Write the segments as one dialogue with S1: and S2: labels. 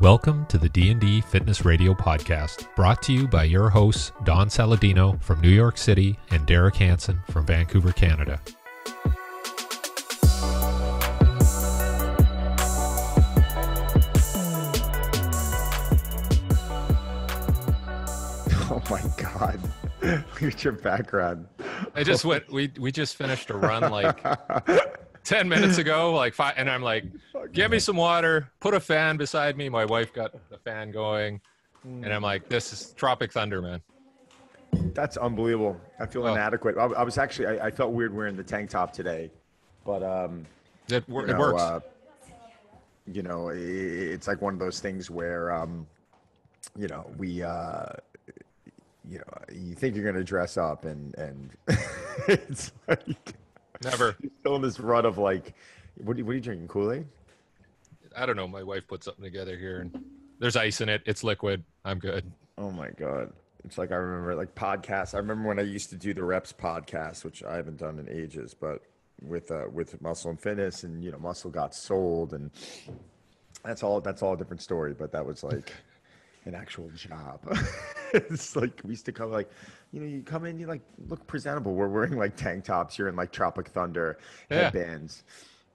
S1: Welcome to the D&D Fitness Radio podcast, brought to you by your hosts Don Saladino from New York City and Derek Hansen from Vancouver, Canada.
S2: Oh my god. Look at your background.
S1: I just went we we just finished a run like 10 minutes ago like five and I'm like give me some water, put a fan beside me. My wife got the fan going and I'm like this is tropic thunder, man.
S2: That's unbelievable. I feel inadequate. I, I was actually I, I felt weird wearing the tank top today. But um
S1: It, wor-
S2: you
S1: it
S2: know,
S1: works.
S2: uh, you know, i- it's like one of those things where um you know, we uh you know, you think you're gonna dress up and and it's like
S1: Never.
S2: you're still in this rut of like what are you, what are you drinking? Kool-Aid?
S1: I don't know. My wife put something together here and there's ice in it. It's liquid. I'm good.
S2: Oh my god. It's like I remember like podcasts. I remember when I used to do the reps podcast, which I haven't done in ages, but with uh with muscle and fitness and you know, muscle got sold and that's all that's all a different story, but that was like an actual job. it's like we used to come like you know, you come in, you like look presentable. We're wearing like tank tops, you're in like Tropic Thunder,
S1: Yeah.
S2: headbands.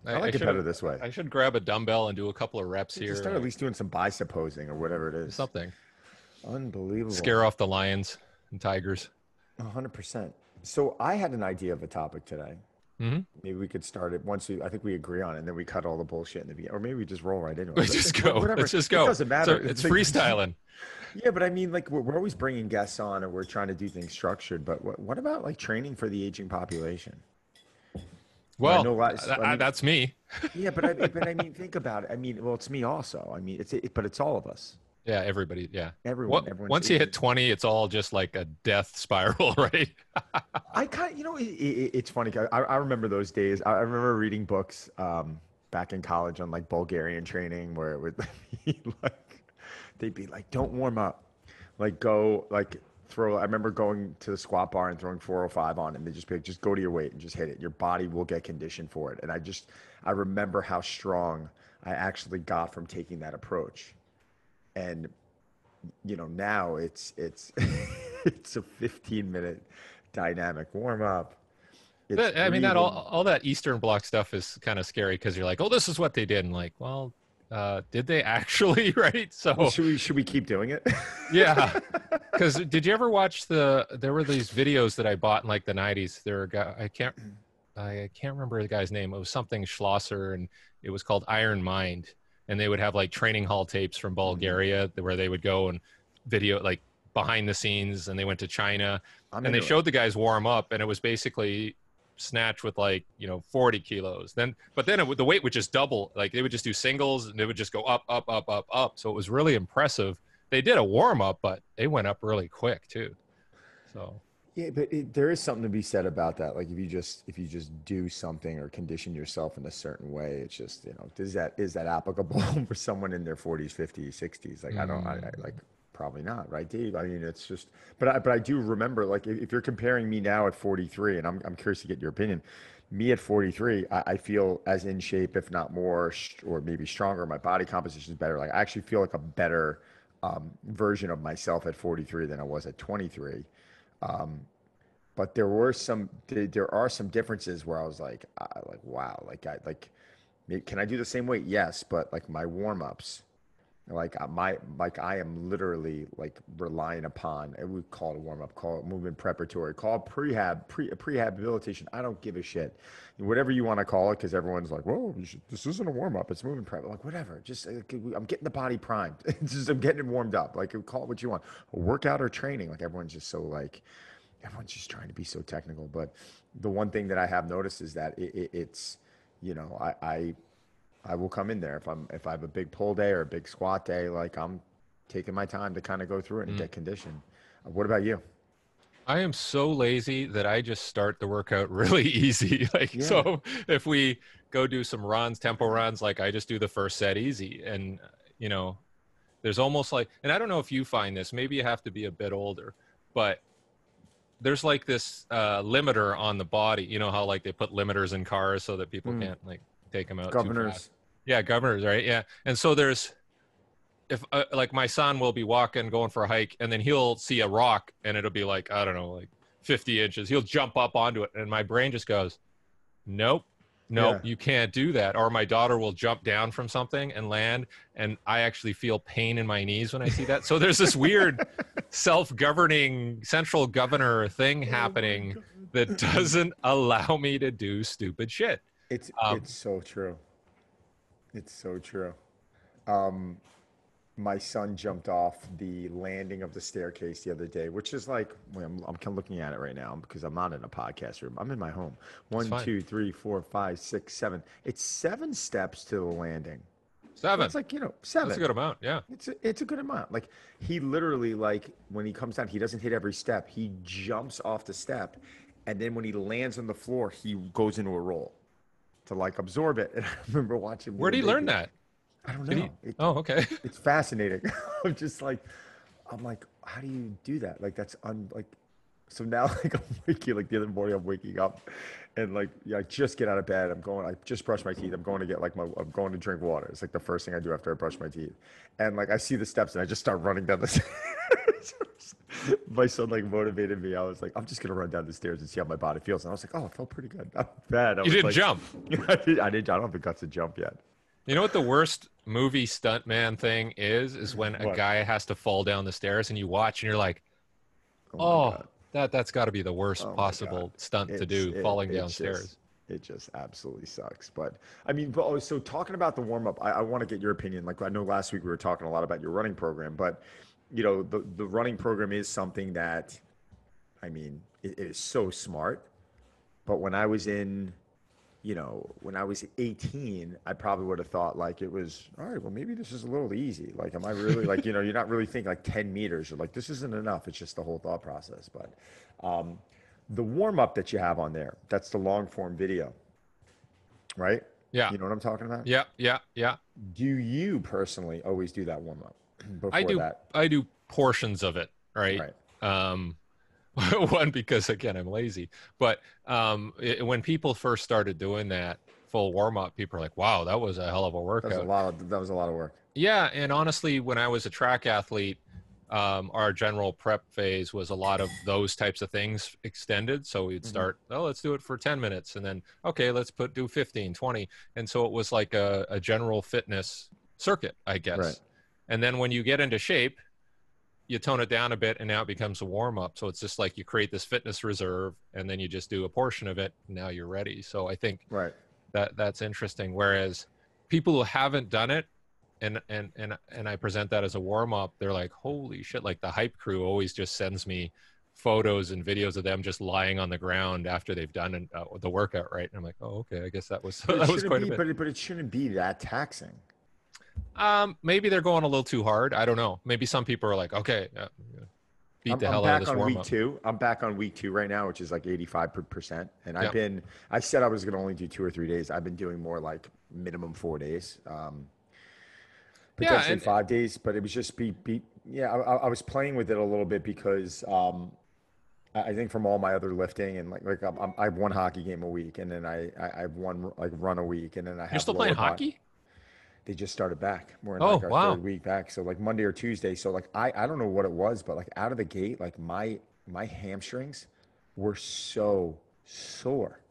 S2: I, like it
S1: should-
S2: better this way.
S1: I should grab a dumbbell and do a couple of reps here.
S2: Start at least doing some bicep posing or whatever it is.
S1: something.
S2: Unbelievable.
S1: Scare off the lions and tigers.
S2: Hundred percent. So I had an idea of a topic today.
S1: Mhm.
S2: Maybe we could start it once we. I think we agree on it, and then we cut all the bullshit in the beginning, or maybe we just roll right into it. Let's-
S1: just go.
S2: Whatever.
S1: Let's just
S2: It
S1: go.
S2: doesn't
S1: So
S2: matter.
S1: it's
S2: like-
S1: freestyling.
S2: Yeah, but I mean, like we're, we're always bringing guests on, and we're trying to do things structured. But what, what about like training for the aging population?
S1: Well,
S2: know lots-
S1: th-
S2: I mean-
S1: that's me.
S2: Yeah, but I, but I mean, think about it. I mean, well, it's me also. I mean, it's it, but it's all of us.
S1: Yeah, everybody. Yeah.
S2: Everyone.
S1: What- once you hit 20, it's all just like a death spiral, right?
S2: I kind of, you know, it, it, it's funny. I, I remember those days. I, I remember reading books um, back in college on like Bulgarian training, where it would be like, they'd be like, "Don't warm up, like go like throw." I remember going to the squat bar and throwing 405 on, and they just be like, "Just go to your weight and just hit it. Your body will get conditioned for it." And I just, I remember how strong I actually got from taking that approach, and you know now it's it's it's a 15 minute dynamic warm up
S1: That- I mean, that all, all that Eastern Bloc stuff is kind of scary because you're like, oh, this is what they did. And like, well, uh, did they actually, right? So,
S2: Well, should we should we keep doing it
S1: yeah. Because did you ever watch the, there were these videos that I bought in like the 90s. There were a guy, I can't, I can't remember the guy's name. It was something Schlosser and it was called Iron Mind. And they would have like training hall tapes from mm-hmm. Bulgaria where they would go and video like behind the scenes and they went to China
S2: I'm
S1: and they
S2: into it.
S1: showed the guys warm up and it was basically snatch with like you know 40 kilos. Then but then it the weight would just double like they would just do singles and they would just go up up up up up. So it was really impressive. They did a warm up but they went up really quick too. So
S2: yeah but it, there is something to be said about that like if you just if you just do something or condition yourself in a certain way it's just you know is that is that applicable for someone in their 40s 50s 60s like i don't I, I like probably not right dave? I mean it's just but i but i do remember like if, if you're comparing me now at 43 and i'm, I'm curious to get your opinion me at 43 I, I feel as in shape if not more or maybe stronger my body composition is better like i actually feel like a better um, version of myself at 43 than i was at 23 um, but there were some there, are some differences where i was like uh, like wow like i like can i do the same weight? Yes but like my warm-ups like uh, my like i am literally like relying upon and we call it a warm-up call it movement preparatory call prehab pre prehabilitation. I don't give a shit. Whatever you want to call it because everyone's like you should, this isn't a warm-up it's movement prep. Like whatever just uh, i'm getting the body primed. Just i'm getting it warmed up. Like call it what you want. A workout or training like everyone's just so like everyone's just trying to be so technical. But the one thing that i have noticed is that it, it, it's you know I, I i will come in there if i'm if i have a big pull day or a big squat day like i'm taking my time to kind of go through it and
S1: Mm.
S2: get conditioned Uh, what about you
S1: I am so lazy that I just start the workout really easy. Like
S2: Yeah.
S1: so if we go do some runs, tempo runs, like I just do the first set easy and you know, there's almost like and I don't know if you find this, maybe you have to be a bit older, but there's like this uh limiter on the body. You know how like they put limiters in cars so that people
S2: Mm.
S1: can't like take them out too
S2: governors
S1: fast. Yeah, governors, right? Yeah. And so there's if uh, like my son will be walking going for a hike and then he'll see a rock and it'll be like I don't know, like 50 inches. He'll jump up onto it and my brain just goes, "Nope. Nope,
S2: Yeah.
S1: you can't do that." Or my daughter will jump down from something and land and I actually feel pain in my knees when I see that. So there's this weird self-governing central governor thing happening that doesn't allow me to do stupid shit.
S2: It's
S1: Um,
S2: it's so true. It's so true. Um, my son jumped off the landing of the staircase the other day, which is like I'm, I'm kind of looking at it right now because I'm not in a podcast room. I'm in my home. One, two, three, four, five, six, seven. It's seven steps to the landing.
S1: Seven.
S2: It's like you know seven.
S1: That's a good amount. Yeah.
S2: It's a, it's a good amount. Like he literally like when he comes down, he doesn't hit every step. He jumps off the step, and then when he lands on the floor, he goes into a roll to like absorb it. And I remember watching.
S1: Where did he learn that?
S2: I don't know.
S1: he?
S2: It-
S1: Oh, okay.
S2: it's fascinating. I'm just like, I'm like, how do you do that? Like that's un like. So now like I'm waking like the other morning I'm waking up, and like yeah I just get out of bed. I'm going. I just brush my teeth. I'm going to get like my. I'm going to drink water. It's like the first thing I do after I brush my teeth, and like I see the steps and I just start running down the stairs. my son like motivated me. I was like, I'm just gonna run down the stairs and see how my body feels. And I was like, oh, it felt pretty good. Not bad. I
S1: You
S2: was
S1: didn't
S2: like-
S1: jump.
S2: I, did, I didn't. I don't have the guts to jump yet.
S1: You know what the worst movie stuntman thing is? Is when a
S2: What?
S1: guy has to fall down the stairs and you watch and you're like,
S2: oh,
S1: oh
S2: God.
S1: That that's got to be the worst
S2: Oh
S1: possible stunt to do,
S2: it-
S1: falling
S2: it
S1: downstairs.
S2: just- it just absolutely sucks. But I mean, but oh, so talking about the warm up, I, I want to get your opinion. Like I know last week we were talking a lot about your running program, but you know, the the running program is something that, I mean, it, it is so smart. But when I was in, you know, when I was 18, I probably would have thought like it was all right. Well, maybe this is a little easy. Like, am I really like you know? You're not really thinking like 10 meters. You're like this isn't enough. It's just the whole thought process. But um, the warm up that you have on there, that's the long form video, right?
S1: Yeah.
S2: You know what I'm talking about?
S1: Yeah, yeah, yeah.
S2: Do you personally always do that warm up before
S1: I do.
S2: that?
S1: I do portions of it, right?
S2: Right.
S1: Um, one because again I'm lazy, but um, it, when people first started doing that full warm up, people are like, "Wow, that was a hell of a workout."
S2: That
S1: workout."
S2: was a lot of that was a lot of work.
S1: Yeah, and honestly, when I was a track athlete, um, our general prep phase was a lot of those types of things extended. So we'd
S2: Mhm.
S1: start, oh, let's do it for 10 minutes. And then, okay, let's put do 15, 20. And so it was like a, a general fitness circuit, I guess.
S2: Right.
S1: And then when you get into shape, you tone it down a bit and now it becomes a warm up. So it's just like you create this fitness reserve and then you just do a portion of it. Now you're ready. So I think
S2: Right.
S1: that that's interesting. Whereas people who haven't done it, and and and and I present that as a warm up, they're like, "Holy shit!" Like the hype crew always just sends me photos and videos of them just lying on the ground after they've done an, uh, the workout, right? And I'm like, "Oh, okay, I guess that was that was quite a bit."
S2: but it, but it shouldn't be that taxing.
S1: Um, maybe they're going a little too hard. I don't know. Maybe some people are like, "Okay, uh, beat
S2: I'm,
S1: the
S2: I'm
S1: hell
S2: back
S1: out of this
S2: on
S1: warm
S2: week
S1: up."
S2: two. I'm back on week two right now, which is like 85 percent. And
S1: Yep.
S2: I've been. I said I was going to only do two or three days. I've been doing more like minimum four days. Um,
S1: Yeah,
S2: potentially
S1: and-
S2: five days, but it was just be be. Yeah, I, I was playing with it a little bit because um, I think from all my other lifting and like like I'm, I'm, I have one hockey game a week, and then I I, I have one like run a week, and then I have
S1: You're still playing hockey?
S2: They just started back. We're in
S1: Oh,
S2: like our
S1: wow.
S2: third week back. So like Monday or Tuesday. So like I I don't know what it was, but like out of the gate, like my my hamstrings were so sore.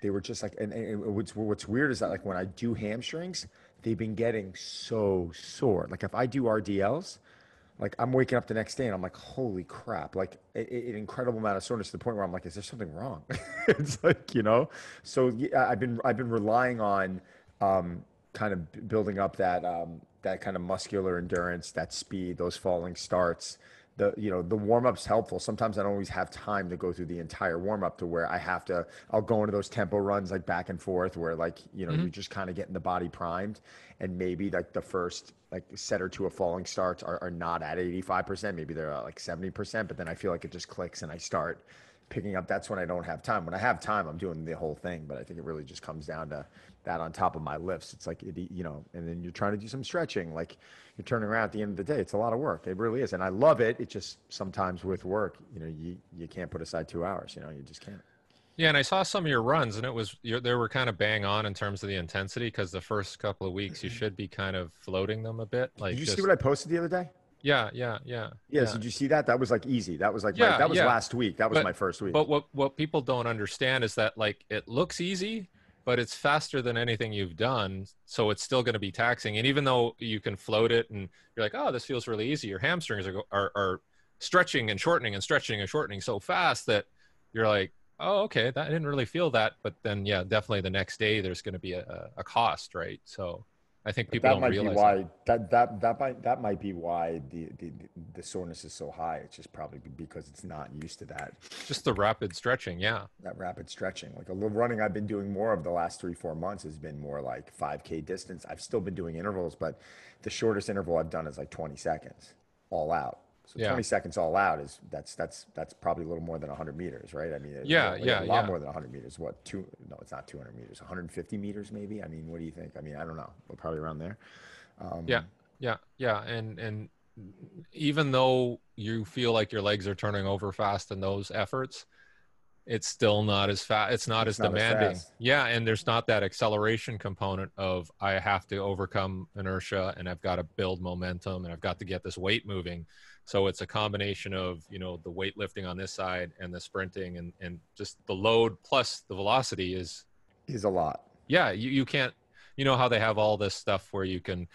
S2: They were just like and, and what's what's weird is that like when I do hamstrings, they've been getting so sore. Like if I do RDLs, like I'm waking up the next day and I'm like, holy crap! Like an incredible amount of soreness to the point where I'm like, is there something wrong? it's like you know. So yeah, I've been I've been relying on um, kind of building up that um, that kind of muscular endurance, that speed, those falling starts. The you know the warm up's helpful. Sometimes I don't always have time to go through the entire warm up to where I have to. I'll go into those tempo runs like back and forth where like you know you're just kind of getting the body primed, and maybe like the first like set or two of falling starts are, are not at 85%. Maybe they're at like 70%, but then I feel like it just clicks and I start picking up. That's when I don't have time. When I have time, I'm doing the whole thing. But I think it really just comes down to that on top of my lifts. It's like, it, you know, and then you're trying to do some stretching. Like you're turning around at the end of the day. It's a lot of work. It really is. And I love it. It just sometimes with work, you know, you, you can't put aside two hours. You know, you just can't.
S1: Yeah, and I saw some of your runs, and it was they were kind of bang on in terms of the intensity because the first couple of weeks you mm-hmm. should be kind of floating them a bit. Like,
S2: Did you
S1: just,
S2: see what I posted the other day?
S1: Yeah, yeah, yeah,
S2: Yeah, Did you see that? That was like easy. That was like my- that was
S1: yeah.
S2: last week. That was
S1: But-
S2: my first week.
S1: But what what people don't understand is that like it looks easy, but it's faster than anything you've done, so it's still going to be taxing. And even though you can float it and you're like, oh, this feels really easy, your hamstrings are are, are stretching and shortening and stretching and shortening so fast that you're like, oh, okay, that I didn't really feel that. But then, yeah, definitely the next day there's going to be a, a cost, right? So I think people
S2: that
S1: don't
S2: might be
S1: realize
S2: why that. that that might that might be why the, the the soreness is so high. It's just probably because it's not used to that
S1: just the rapid stretching. Yeah,
S2: that rapid stretching. Like a little running I've been doing more of the last three, four months has been more like 5K distance. I've still been doing intervals, but the shortest interval I've done is like 20 seconds all out. So
S1: Yeah.
S2: 20 seconds all out is that's that's that's probably a little more than 100 meters, right? I mean,
S1: Yeah,
S2: a-
S1: yeah,
S2: a lot
S1: yeah.
S2: more than 100 meters. What two? No, it's not 200 meters. 150 meters, maybe. I mean, what do you think? I mean, I don't know. We're probably around there. Um,
S1: yeah, yeah, yeah. And and even though you feel like your legs are turning over fast in those efforts, it's still not as fast. It's not
S2: It's
S1: as
S2: not
S1: demanding.
S2: fast.
S1: yeah, and there's not that acceleration component of I have to overcome inertia and I've got to build momentum and I've got to get this weight moving. So it's a combination of you know the weightlifting on this side and the sprinting and and just the load plus the velocity is
S2: is a lot.
S1: yeah you, you can't you know how they have all this stuff where you can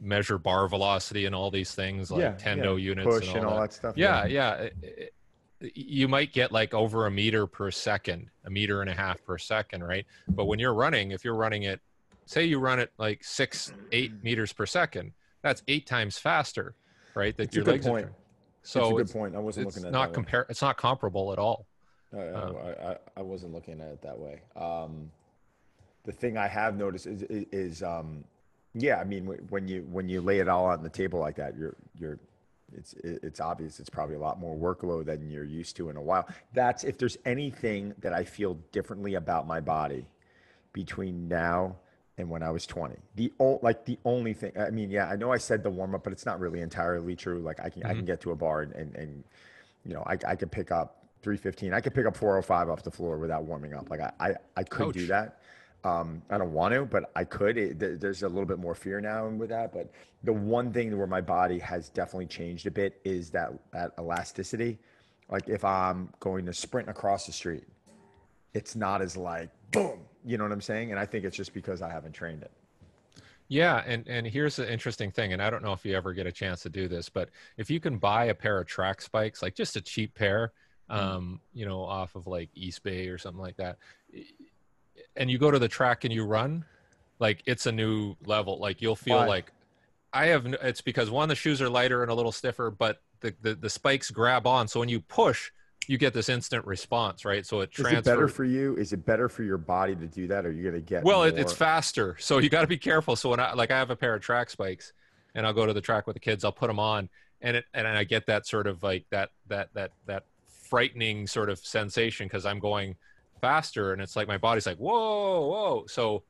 S1: measure bar velocity and all these things like
S2: Yeah,
S1: tendo
S2: yeah.
S1: units
S2: Push
S1: and all,
S2: and all
S1: that.
S2: that stuff.
S1: yeah yeah It- it- you might get like over a meter per second a meter and a half per second right but when you're running if you're running it say you run it like six eight meters per second that's eight times faster right that
S2: It's a
S1: your
S2: good
S1: are
S2: point.
S1: turning.
S2: That's a good
S1: it's,
S2: point. I wasn't looking at
S1: not
S2: that way.
S1: compare it's not comparable at all Uh,
S2: I, I, wasn't looking at it that way. Um, the thing I have noticed is, is, is um, yeah, I mean, when you when you lay it all on the table like that, you're you're it's it's obvious it's probably a lot more workload than you're used to in a while. That's if there's anything that I feel differently about my body between now and when I was 20. The o- like the only thing I mean, yeah, I know I said the warm up, but it's not really entirely true. Like I can I can mm-hmm. get to a bar and and, and you know, I I could pick up 315. I could pick up 405 off the floor without warming up. Like I I, I could do that. Um, I don't want to, but I could. It, there- there's a little bit more fear now with that. But the one thing where my body has definitely changed a bit is that that elasticity. Like if I'm going to sprint across the street, it's not as like boom. You know what I'm saying? And I think it's just because I haven't trained it.
S1: Yeah, and and here's the interesting thing, and I don't know if you ever get a chance to do this, but if you can buy a pair of track spikes, like just a cheap pair, um, you know, off of like Eastbay or something like that, and you go to the track and you run, like it's a new level. Like you'll feel
S2: Why?
S1: like I have. It's because one, the shoes are lighter and a little stiffer, but the the, the spikes grab on, so when you push, you get this instant response, right? So it
S2: Is it better for you? Is it better for your body to do that, or are you gonna get?
S1: Well, it, it's faster, so you got to be careful. So when I like, I have a pair of track spikes, and I'll go to the track with the kids. I'll put them on, and it and I get that sort of like that that that that frightening sort of sensation because I'm going faster, and it's like my body's like whoa whoa. So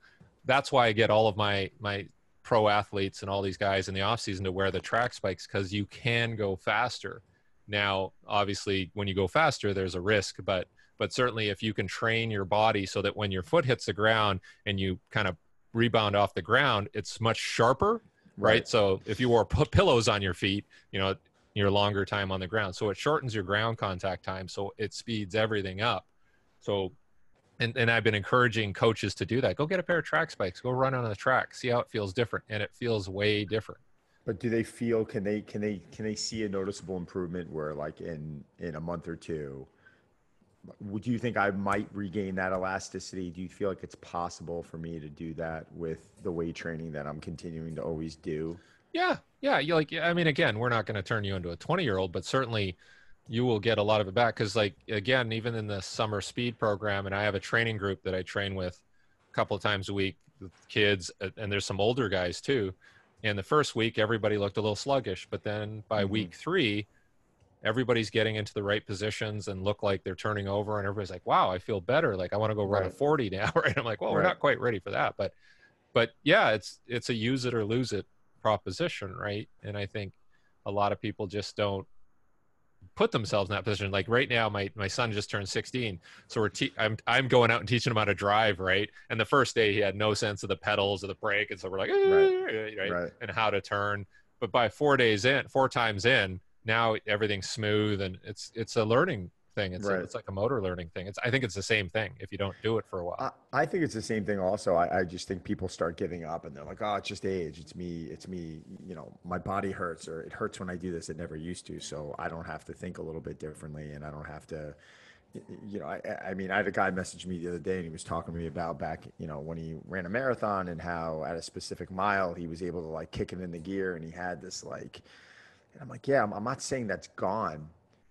S1: that's why I get all of my my pro athletes and all these guys in the off season to wear the track spikes because you can go faster. Now, obviously, when you go faster, there's a risk, but but certainly if you can train your body so that when your foot hits the ground and you kind of rebound off the ground, it's much sharper, right? So if you wore p- pillows on your feet, you know, your longer time on the ground. So it shortens your ground contact time. So it speeds everything up. So, and, and I've been encouraging coaches to do that. Go get a pair of track spikes, go run on the track, see how it feels different. And it feels way different.
S2: But do they feel? Can they? Can they? Can they see a noticeable improvement where, like, in in a month or two? Would you think I might regain that elasticity? Do you feel like it's possible for me to do that with the weight training that I'm continuing to always do?
S1: Yeah, yeah. You like, I mean, again, we're not going to turn you into a 20 year old, but certainly you will get a lot of it back. Cause, like, again, even in the summer speed program, and I have a training group that I train with a couple of times a week kids, and there's some older guys too. And the first week, everybody looked a little sluggish, but then by
S2: Mhm.
S1: week three, everybody's getting into the right positions and look like they're turning over, and everybody's like, "Wow, I feel better. Like I want to go run a 40 now." Right? I'm like, "Well, we're not quite ready for that, but, but yeah, it's it's a use it or lose it proposition, right? And I think a lot of people just don't put themselves in that position. Like right now, my my son just turned 16, so we're te- I'm I'm going out and teaching him how to drive, right? And the first day he had no sense of the pedals or the brake, and so we're like, right, eh, right, right. and how to turn. But by four days in, four times in, now everything's smooth and it's it's a learning thing. It's, right. it's like a motor learning thing. It's I think it's the same thing if you don't do it for a while.
S2: I, I think it's the same thing. Also, I, I just think people start giving up and they're like, oh, it's just age. It's me. It's me. You know, my body hurts or it hurts when I do this. It never used to. So I don't have to think a little bit differently and I don't have to. You know, I, I mean, I had a guy message me the other day and he was talking to me about back, you know, when he ran a marathon and how at a specific mile he was able to like kick it in the gear and he had this like, and I'm like, yeah, I'm, I'm not saying that's gone,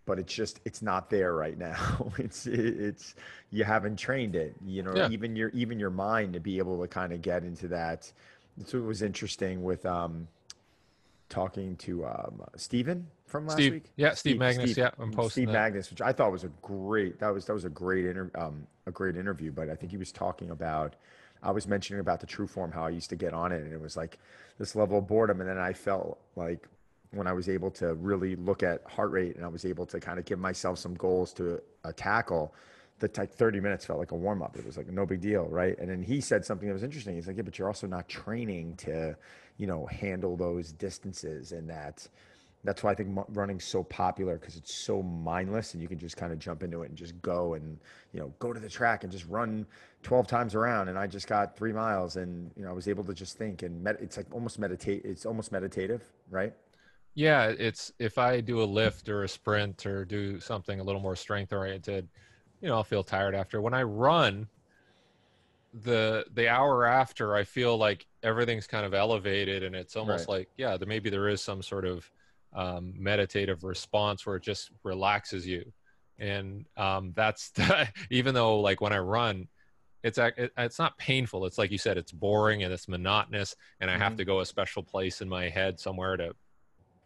S2: but it's just it's not there right now. it's it's you haven't trained it. You know, yeah. even your even your mind to be able to kind of get into that. That's what was interesting with um, talking to um, Stephen from last
S1: Steve,
S2: week.
S1: Yeah, Steve, Steve Magness. Steve, yeah, I'm posting
S2: Steve
S1: that.
S2: Magness, which I thought was a great. That was that was a great inter, um, a great interview. But I think he was talking about. I was mentioning about the TrueForm, how I used to get on it, and it was like this level of boredom, and then I felt like when I was able to really look at heart rate and I was able to kind of give myself some goals to a tackle, the like 30 minutes felt like a warm up. It was like no big deal, right? And then he said something that was interesting. He's like, yeah, but you're also not training to, you know, handle those distances and that. That's why I think running's so popular because it's so mindless and you can just kind of jump into it and just go and you know go to the track and just run 12 times around. And I just got three miles and you know I was able to just think and med- it's like almost meditate. It's almost meditative, right?
S1: Yeah, it's if I do a lift or a sprint or do something a little more strength oriented, you know, I'll feel tired after. When I run, the the hour after, I feel like everything's kind of elevated, and it's almost right. like yeah, there maybe there is some sort of um, meditative response where it just relaxes you, and um, that's the, even though like when I run, it's it, it's not painful. It's like you said, it's boring and it's monotonous, and I mm-hmm. have to go a special place in my head somewhere to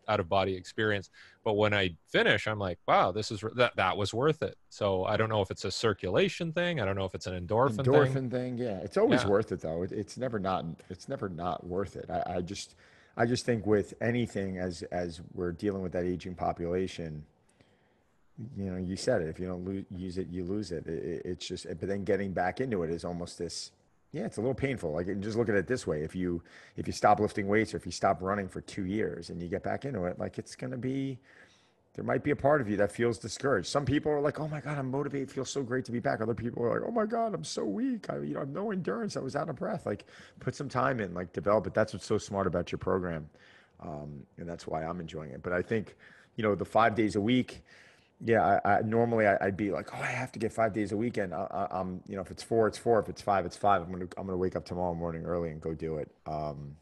S1: out of body experience but when i finish i'm like wow this is that that was worth it so i don't know if it's a circulation thing i don't know if it's an endorphin,
S2: endorphin
S1: thing.
S2: thing yeah it's always yeah. worth it though it, it's never not it's never not worth it I, I just i just think with anything as as we're dealing with that aging population you know you said it if you don't use it you lose it. it. it's just but then getting back into it is almost this yeah, it's a little painful. Like, just look at it this way: if you if you stop lifting weights or if you stop running for two years and you get back into it, like it's gonna be, there might be a part of you that feels discouraged. Some people are like, "Oh my God, I'm motivated. It feels so great to be back." Other people are like, "Oh my God, I'm so weak. I, you know, I have no endurance. I was out of breath." Like, put some time in, like, develop it. That's what's so smart about your program, um, and that's why I'm enjoying it. But I think, you know, the five days a week yeah, I, I normally I, would be like, oh, I have to get five days a weekend. I, am you know, if it's four, it's four. If it's five, it's five. I'm gonna I'm gonna wake up tomorrow morning early and go do it. Um,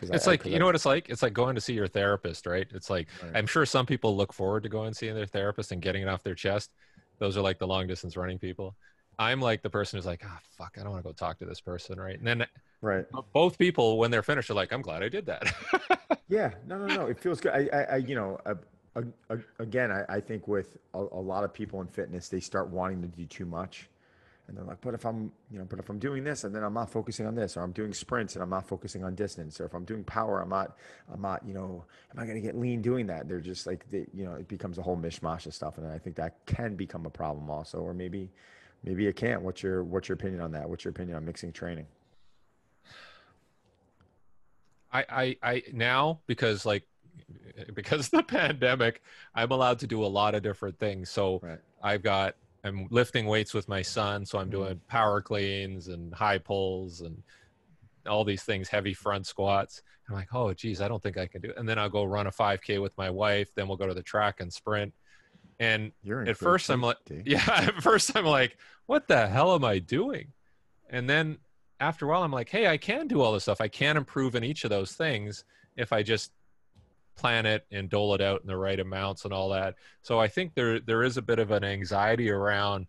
S1: it's I, like you know what it's like. It's like going to see your therapist, right? It's like right. I'm sure some people look forward to going and seeing their therapist and getting it off their chest. Those are like the long distance running people. I'm like the person who's like, ah, oh, fuck, I don't want to go talk to this person, right? And then
S2: right,
S1: both people when they're finished are like, I'm glad I did that.
S2: yeah, no, no, no. It feels good. I, I, I you know, again, I, I think with a, a, lot of people in fitness, they start wanting to do too much, and they're like, "But if I'm, you know, but if I'm doing this, and then I'm not focusing on this, or I'm doing sprints and I'm not focusing on distance, or if I'm doing power, I'm not, I'm not, you know, am I going to get lean doing that?" They're just like, they, you know, it becomes a whole mishmash of stuff, and I think that can become a problem also, or maybe, maybe it can't. What's your, what's your opinion on that? What's your opinion on mixing training?
S1: I, I, I now because like because of the pandemic, I'm allowed to do a lot of different things. So right. I've got I'm lifting weights with my son, so I'm mm-hmm. doing power cleans and high pulls and all these things, heavy front squats. I'm like, oh, geez, I don't think I can do it. And then I'll go run a 5K with my wife. Then we'll go to the track and sprint. And at first, I'm like, yeah, at first, I'm like, what the hell am I doing? And then after a while, I'm like, hey, I can do all this stuff. I can improve in each of those things if I just plan it and dole it out in the right amounts and all that. So I think there there is a bit of an anxiety around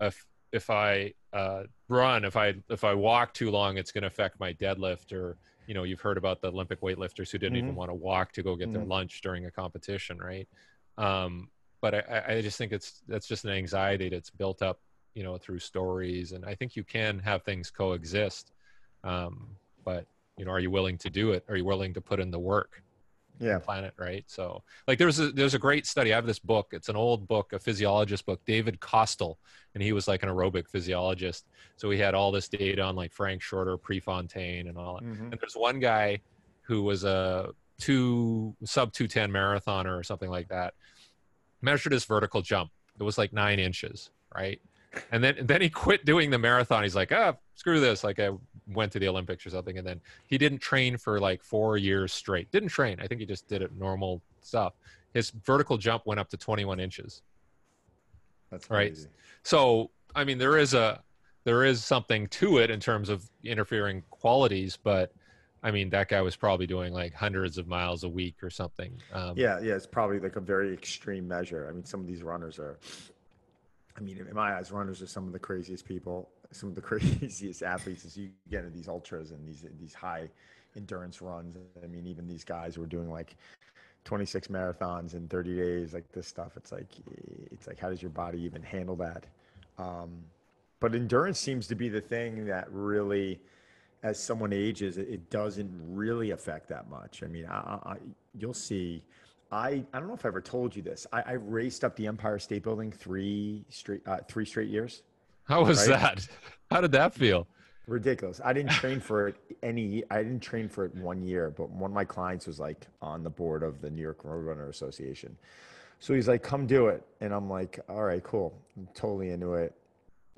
S1: if if I uh, run, if I if I walk too long, it's going to affect my deadlift. Or you know, you've heard about the Olympic weightlifters who didn't mm-hmm. even want to walk to go get mm-hmm. their lunch during a competition, right? Um, but I, I just think it's that's just an anxiety that's built up, you know, through stories, and I think you can have things coexist. Um, but you know, are you willing to do it? Are you willing to put in the work?
S2: Yeah.
S1: planet, right? So like there's a there's a great study. I have this book. It's an old book, a physiologist book, David Costill, and he was like an aerobic physiologist. So he had all this data on like Frank Shorter, Prefontaine, and all. that.
S2: Mhm.
S1: And there's one guy who was a two sub 210 marathoner or something like that. Measured his vertical jump. It was like nine inches, right? And then then he quit doing the marathon. He's like, ah, screw this. Like I went to the Olympics or something. And then he didn't train for like four years straight. Didn't train. I think he just did it normal stuff. His vertical jump went up to 21 inches.
S2: That's
S1: Right.
S2: crazy.
S1: So I mean, there is a there is something to it in terms of interfering qualities, but I mean, that guy was probably doing like hundreds of miles a week or something. Um,
S2: Yeah, yeah, it's probably like a very extreme measure. I mean, some of these runners are. I mean, in my eyes, runners are some of the craziest people, some of the craziest athletes as you get into these ultras and these these high endurance runs. I mean, even these guys who are doing like 26 marathons in 30 days, like this stuff. It's like it's like how does your body even handle that? Um, but endurance seems to be the thing that really, as someone ages, it, it doesn't really affect that much. I mean, I, I, I- you'll see. I, I don't know if I ever told you this. I, I raced up the Empire State Building three straight uh, three straight years.
S1: How was
S2: Right.
S1: that? How did that feel?
S2: Ridiculous. I didn't train for it any. I didn't train for it one year, but one of my clients was like on the board of the New York Roadrunner Association. So he's like, "Come do it," and I'm like, "All right, cool. I'm totally into it."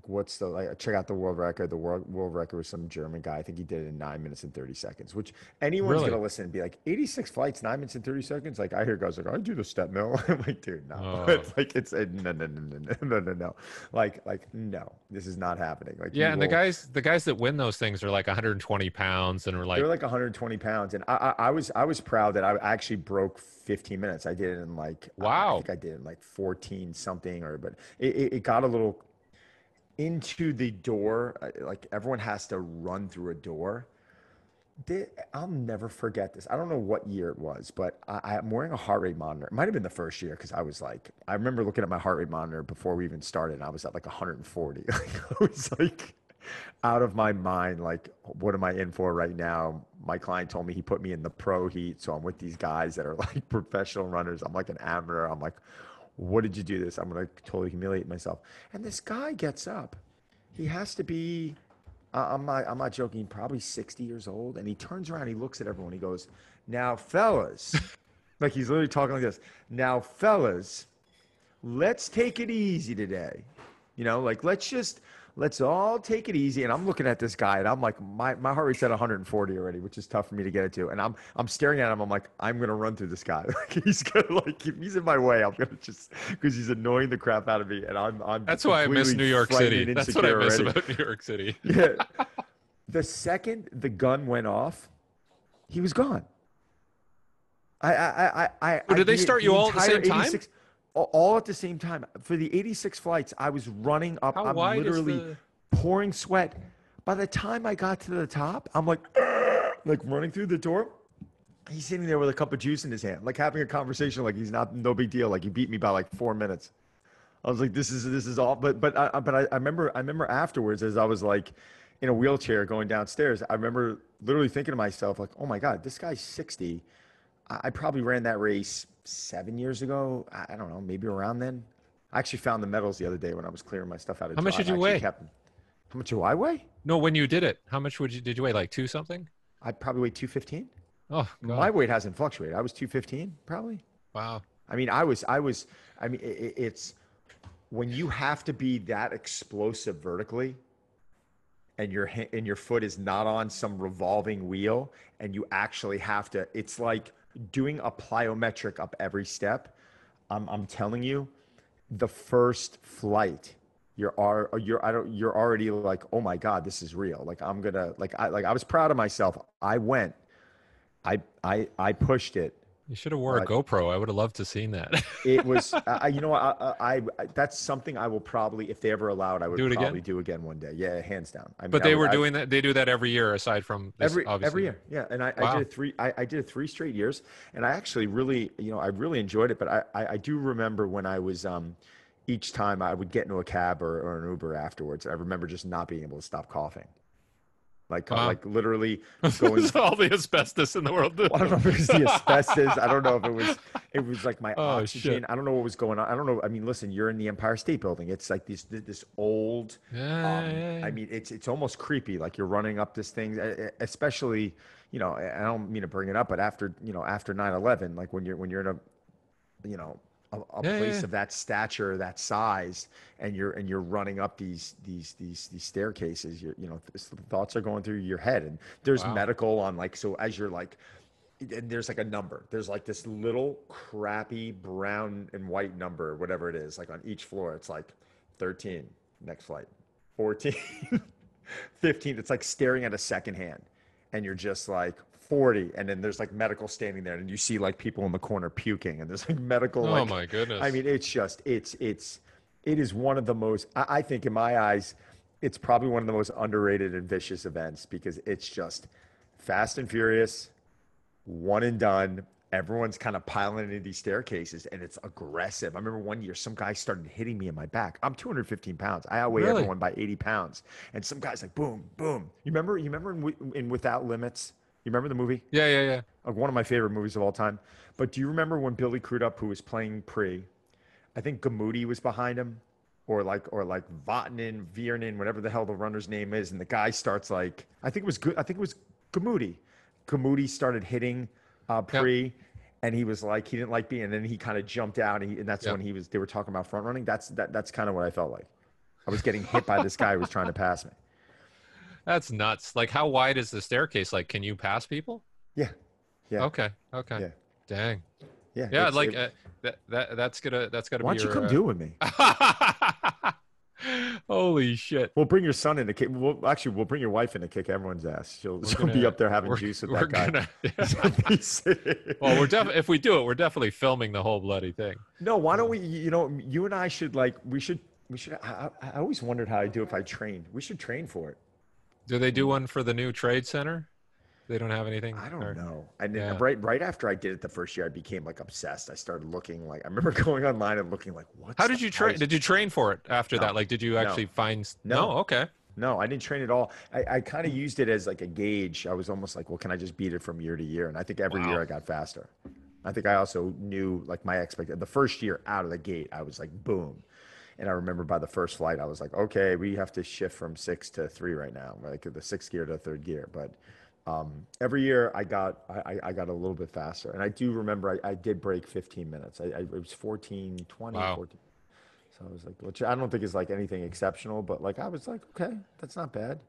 S2: what's the like check out the world record the world, world record was some german guy. I think he did it in nine minutes and 30 seconds which anyone's
S1: really?
S2: gonna listen and be like 86 flights nine minutes and 30 seconds? Like i hear guys like i do the step mill. I'm like dude no.
S1: Oh.
S2: It's like it's a, no no no no no no no like like no this is not happening. Like
S1: yeah and
S2: will, the
S1: guys the guys that win those things are like 120 pounds and are like
S2: they're like 120 pounds and i i, I was i was proud that i actually broke 15 minutes. I did it in like wow i,
S1: I
S2: think i did it in like 14 something or but it, it, it got a little into the door. uh, Like everyone has to run through a door. I'll never forget this. I don't know what year it was, but I, I'm wearing a heart rate monitor. It might have been the first year because I was like, I remember looking at my heart rate monitor before we even started, and I was at like 140. Like, I was like out of my mind. Like, what am I in for right now? My client told me he put me in the pro heat, so I'm with these guys that are like professional runners. I'm like an amateur. I'm like, what did you do this? I'm gonna totally humiliate myself. And this guy gets up. He has to be I'm not, I'm not joking, probably 60 years old. And he turns around, he looks at everyone, he goes, Now, fellas, like he's literally talking like this. Now, fellas, let's take it easy today. You know, like let's just, let's all take it easy. And I'm looking at this guy and I'm like, my, my heart rate's at 140 already, which is tough for me to get it to. And I'm, I'm staring at him. I'm like, I'm going to run through this guy. Like he's going to like, if he's in my way, I'm going to just, because he's annoying the crap out of me. And I'm, I'm,
S1: that's why I miss New York City. That's what I miss
S2: already.
S1: about New York City.
S2: Yeah. the second the gun went off, he was gone. I, I, I, I.
S1: Did
S2: I-
S1: they start you all at the same time?
S2: 86 all- at the same time. For the 86 flights, I was running up.
S1: How
S2: I'm literally
S1: the-
S2: pouring sweat. By the time I got to the top, I'm like, like running through the door. He's sitting there with a cup of juice in his hand, like having a conversation, like he's not no big deal. Like he beat me by like four minutes. I was like, this is this is all. But but I, but I, I remember I remember afterwards as I was like in a wheelchair going downstairs. I remember literally thinking to myself like, oh my god, this guy's sixty. I, I probably ran that race seven years ago. I, don't know, maybe around then. I actually found the medals the other day when I was clearing my stuff out of.
S1: How much did you weigh?
S2: kept- how much do I weigh?
S1: No, when you did it, how much would you did you weigh? Like two something?
S2: I probably weigh two fifteen.
S1: Oh, God.
S2: My weight hasn't fluctuated. I was two fifteen probably.
S1: wow.
S2: I mean, I was, I was, I mean, i i- it's when you have to be that explosive vertically, and your and your foot is not on some revolving wheel, and you actually have to. It's like doing a plyometric up every step. I'm, I'm telling you, the first flight, you're are you're I don't you're already like, oh my god, this is real. Like I'm gonna like I like I was proud of myself. I went, I I I pushed it.
S1: You should have wore a GoPro. I would have loved to seen that.
S2: It was, I, you know, I, I, I, that's something I will probably, if they ever allowed, I would
S1: Do it again?
S2: probably do again one day. Yeah, hands down. I mean,
S1: but they
S2: would-
S1: were
S2: I-
S1: doing that. They do that every year, aside from this,
S2: every
S1: obviously.
S2: every year. Yeah, and I, I did it three. I, I did it three straight years, and I actually really, you know, I really enjoyed it. But I, I, I do remember when I was, um, each time I would get into a cab or, or an Uber afterwards. I remember just not being able to stop coughing. Like
S1: Wow.
S2: like literally going.
S1: All the asbestos in the world.
S2: I don't know if it was the asbestos. I don't know if it was it was like my
S1: Oh,
S2: oxygen.
S1: shit.
S2: I don't know what was going on. I don't know. I mean, listen, you're in the Empire State Building. It's like this this old.
S1: Yeah,
S2: Um,
S1: yeah, yeah.
S2: I mean, it's it's almost creepy. Like you're running up this thing, especially you know. I I don't mean to bring it up, but after you know after 9/11, like when you're when you're in a you know a, a
S1: Yeah,
S2: place
S1: yeah.
S2: of that stature, that size, and you're and you're running up these these these these staircases. You're, you know, th- thoughts are going through your head, and there's
S1: Wow.
S2: medical on like so as you're like. And there's like a number. There's like this little crappy brown and white number, whatever it is, like on each floor. It's like 13, next flight, 14, 15. It's like staring at a second hand. And you're just like 40. And then there's like medical standing there. And you see like people in the corner puking. And there's like medical.
S1: oh
S2: like,
S1: my goodness.
S2: I mean, it's just, it's, it's, it is one of the most, I, I think in my eyes, it's probably one of the most underrated and vicious events because it's just fast and furious, one and done. Everyone's kind of piling into these staircases and it's aggressive. I remember one year some guy started hitting me in my back. I'm 215 pounds. I outweigh
S1: Really?
S2: everyone by 80 pounds. And some guy's like, boom, boom. You remember, you remember in, in Without Limits? You remember the movie?
S1: yeah, yeah, yeah.
S2: like one of my favorite movies of all time. But do you remember when Billy Crudup, who was playing Pre, I think Gammoudi was behind him, or like or like Vatanen, Viernan, whatever the hell the runner's name is, and the guy starts like I think it was good. I think it was Gammoudi. Gammoudi started hitting uh. Pre. And he was like, he didn't like being, and then he kind of jumped out, and, he, and that's
S1: Yeah.
S2: when he was. They were talking about front running. That's that. That's kind of what I felt like. I was getting hit by this guy who was trying to pass me.
S1: That's nuts. Like, how wide is the staircase? Like, can you pass people?
S2: Yeah, yeah,
S1: Okay. Okay.
S2: Yeah.
S1: Dang.
S2: yeah.
S1: Yeah. like
S2: it-
S1: uh, that. That. That's gonna. That's gonna
S2: why
S1: be
S2: don't you
S1: your.
S2: come do it with me?
S1: uh... Holy shit.
S2: We'll bring your son in to kick. We'll, actually, we'll bring your wife in to kick everyone's ass. She'll, she'll be
S1: gonna-
S2: up there having juice with that guy.
S1: gonna- well, we're definitely if we do it, we're definitely filming the whole bloody thing.
S2: no, why don't we? You know, you and I should like. We should. We should. I, I I always wondered how I do if I trained. We should train for it.
S1: Do they do one for the new trade center? They don't have anything.
S2: I don't
S1: or-
S2: know. And
S1: Yeah.
S2: right right after I did it the first year, I became like obsessed. I started looking like I remember going online and looking like what.
S1: How did you train? Did you train for it after
S2: No.
S1: that? Like, did you actually find?
S2: No.
S1: no. Okay.
S2: No, I didn't train at all. I, I kind of used it as like a gauge. I was almost like, well, can I just beat it from year to year? And I think every
S1: Wow.
S2: year I got faster. I think I also knew like my expectation. The first year out of the gate, I was like, boom. And I remember by the first flight, I was like, okay, we have to shift from six to three right now, like the sixth gear to third gear. But um, every year I got I, I- got a little bit faster. And I do remember I, I did break 15 minutes. I, I it was 14, 20,
S1: Wow.
S2: 14. So I was like, which I don't think is like anything exceptional, but like I was like, okay, that's not bad.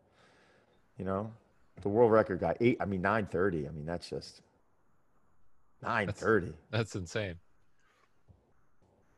S2: You know, the world record got eight. I mean, nine thirty. I mean, that's just nine thirty.
S1: That's insane.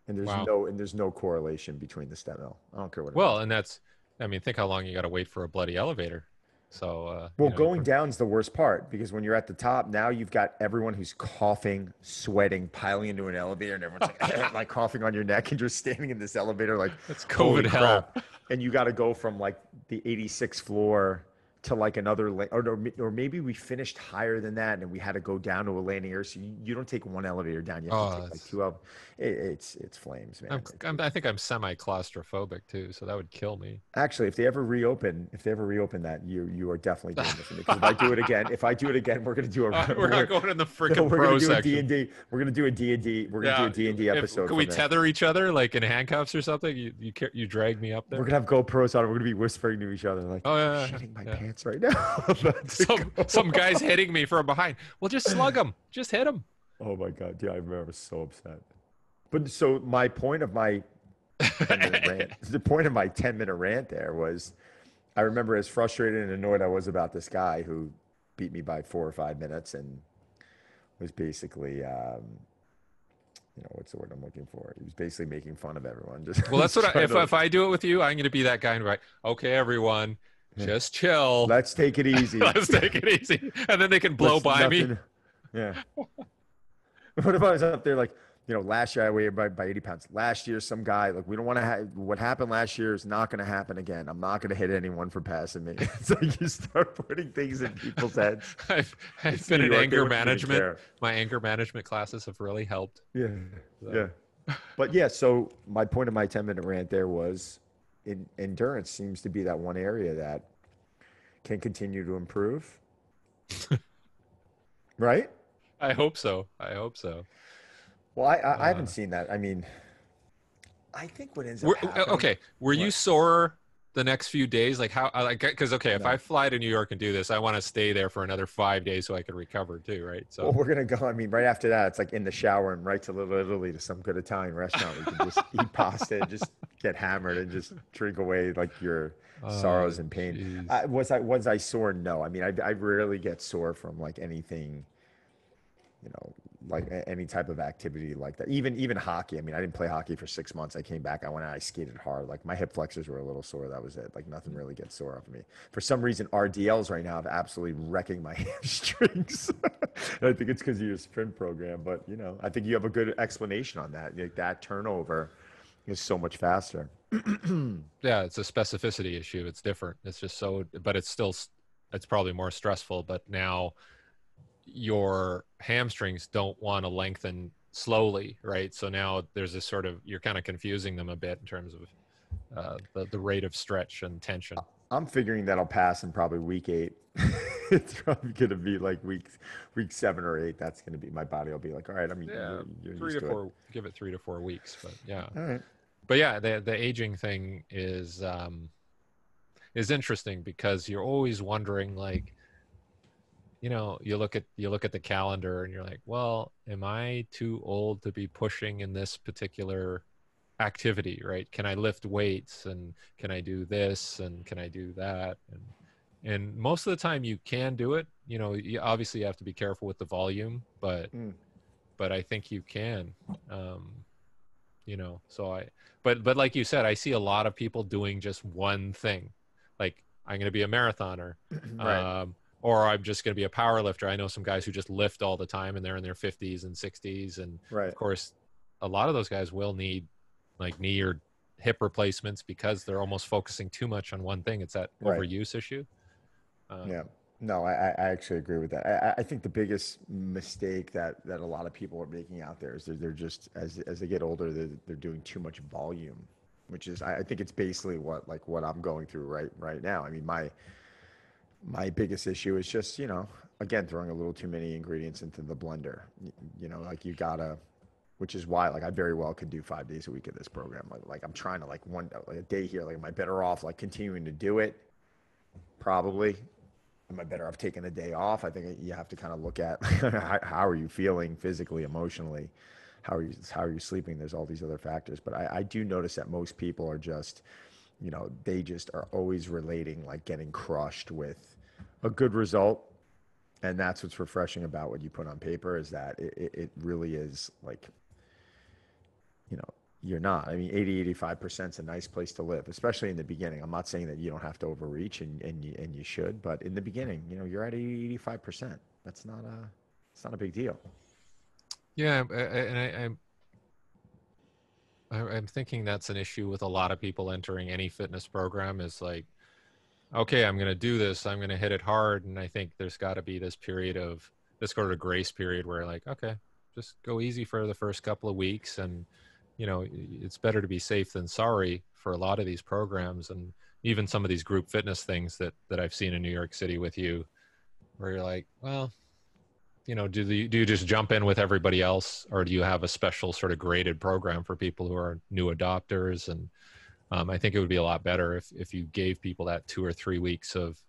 S2: And there's
S1: Wow.
S2: no and there's no correlation between the step mill. I don't care what. it
S1: Well,
S2: is.
S1: and that's. I mean, think how long you got to wait for a bloody elevator. So. Uh,
S2: well,
S1: you know,
S2: going down's the worst part because when you're at the top, now you've got everyone who's coughing, sweating, piling into an elevator, and everyone's like, like coughing on your neck, and you're standing in this elevator like
S1: It's COVID hell.
S2: crap. and you got to go from like the 86th floor to like another or, or maybe we finished higher than that and we had to go down to a landing area so you, you don't take one elevator down you have
S1: Oh,
S2: to take like two of it, it's it's flames man
S1: I'm, I'm, I think I'm semi claustrophobic too, so that would kill me.
S2: actually if they ever reopen if they ever reopen that you you are definitely doing this because if i do it again if i do it again we're going to do a
S1: Uh, we're not going in the freaking
S2: we're to do a
S1: section.
S2: D&D we're going to do a D&D we're going to do a D&D episode
S1: Can we tether each other like in handcuffs or something? You you you drag me up there.
S2: we're going to have GoPros on. We're going to be whispering to each other like,
S1: Oh, yeah, yeah,
S2: shitting my
S1: yeah.
S2: pants right now. I'm about to
S1: some some guys hitting me from behind. Well, just slug him. Just hit him.
S2: Oh my god, yeah, I remember so upset. But so my point of my rant, the point of my 10 minute rant there was I remember as frustrated and annoyed I was about this guy who beat me by four or five minutes and was basically, um, you know, what's the word I'm looking for? He was basically making fun of everyone. Just
S1: Well, that's what I, if
S2: to-
S1: if I do it with you, I'm going to be that guy and like, okay, everyone, just chill.
S2: let's take it easy.
S1: Let's take it easy, and then they can blow
S2: Let's
S1: by me.
S2: Yeah. what if I was up there like, you know, last year I weighed by, by 80 pounds. Last year, some guy, like, we don't want to have what happened last year is not going to happen again. I'm not going to hit anyone for passing me. It's like you start putting things in people's heads.
S1: I've, I've been in anger management. My anger management classes have really helped.
S2: Yeah.
S1: So-
S2: Yeah. But yeah, so my point of my 10 minute rant there was in, endurance seems to be that one area that can continue to improve. right?
S1: I hope so. I hope so.
S2: Well, I, I, I haven't
S1: Uh,
S2: seen that. I mean, I think what ends up
S1: Were,
S2: happening,
S1: okay, were you sore the next few days? Like how? Like because okay, if
S2: No.
S1: I fly to New York and do this, I want to stay there for another five days so I can recover too, right? So
S2: Well, we're gonna go. I mean, right after that, it's like in the shower and right to Little Italy to some good Italian restaurant. We can just eat pasta and just get hammered and just drink away like your oh, sorrows
S1: Oh,
S2: and pain. I, uh, was I was I sore? No. I mean, I, I rarely get sore from like anything, you know, like any type of activity like that. Even even hockey. I mean, I didn't play hockey for six months. I came back. I went out. I skated hard. Like my hip flexors were a little sore. That was it. Like nothing mm-hmm. really gets sore off of me. For some reason, RDLs right now have absolutely wrecking my hamstrings. I think it's because of your sprint program. But you know, I think you have a good explanation on that. Like that turnover is so much faster.
S1: yeah, it's a specificity issue. It's different. It's just so, but it's still, it's probably more stressful. But now your hamstrings don't want to lengthen slowly, right? So now there's this sort of, you're kind of confusing them a bit in terms of uh, the, the rate of stretch and tension.
S2: I'm figuring that'll pass in probably week eight. it's probably going to be like week week seven or eight. That's going to be my body will be like, all right. I mean,
S1: Yeah,
S2: you're, you're
S1: three
S2: used
S1: to
S2: to
S1: four, give it three to four weeks, but yeah.
S2: All right.
S1: but yeah the the aging thing is um is interesting because you're always wondering like you know you look at you look at the calendar and you're like well am i too old to be pushing in this particular activity right? Can i lift weights and can i do this and can i do that? And and most of the time you can do it. You know you obviously have to be careful with the volume but
S2: Mm.
S1: but i think you can um you know so i but but like you said i see a lot of people doing just one thing. Like i'm going to be a marathoner.
S2: Right.
S1: um, or i'm just going to be a power lifter i know some guys who just lift all the time and they're in their 50s and 60s and
S2: right.
S1: of course a lot of those guys will need like knee or hip replacements because they're almost focusing too much on one thing it's that
S2: Right.
S1: overuse issue um,
S2: Yeah. No, I, I actually agree with that. I, I- think the biggest mistake that, that a lot of people are making out there is they're, they're just as as they get older, they're, they're doing too much volume, which is I, I think it's basically what like what I'm going through right right now. I mean, my my biggest issue is just you know again throwing a little too many ingredients into the blender. You know, like you gotta, which is why like I very well could do five days a week of this program. Like like I'm trying to like one like a day here. Like am I better off like continuing to do it? Probably. Am I better off taking a day off? I think you have to kind of look at how, how are you feeling physically, emotionally, how are you how are you sleeping? There's all these other factors, but I, I do notice that most people are just, you know, they just are always relating like getting crushed with a good result, and that's what's refreshing about what you put on paper is that it, it, really is like, you know, you're not. I mean, 80, 85% is a nice place to live, especially in the beginning. I'm not saying that you don't have to overreach and, and, you, and you should, but in the beginning, you know, you're at 80, 85%. That's not a, it's not a big deal.
S1: Yeah, and I, I'm I'm thinking that's an issue with a lot of people entering any fitness program. Is like, okay, I'm going to do this. I'm going to hit it hard, and I think there's got to be this period of this sort of grace period where like, okay, just go easy for the first couple of weeks, and you know, it's better to be safe than sorry for a lot of these programs, and even some of these group fitness things that that I've seen in New York City with you, where you're like, well, you know, do the, do you just jump in with everybody else, or do you have a special sort of graded program for people who are new adopters? And um, I think it would be a lot better if if you gave people that two or three weeks of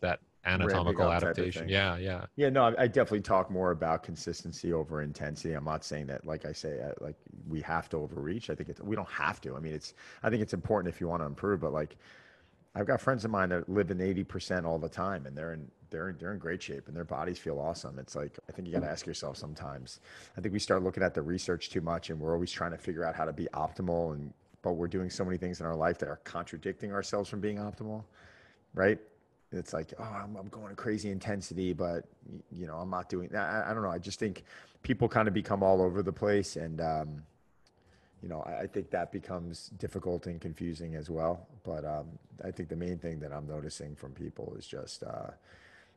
S1: that anatomical
S2: up type of
S1: adaptation. Yeah, yeah,
S2: Yeah, no, I I definitely talk more about consistency over intensity. I'm not saying that, like I say, uh, like we have to overreach. I think it's we don't have to. I mean, it's I think it's important if you want to improve, but like I've got friends of mine that live in 80% all the time, and they're in they're in, they're in great shape, and their bodies feel awesome. It's like I think you got to ask yourself sometimes. I think we start looking at the research too much, and we're always trying to figure out how to be optimal, and but we're doing so many things in our life that are contradicting ourselves from being optimal, right? it's like oh I'm, I'm going to crazy intensity but you know i'm not doing that I, I don't know i just think people kind of become all over the place and um, you know I, I think that becomes difficult and confusing as well but um, i think the main thing that i'm noticing from people is just uh,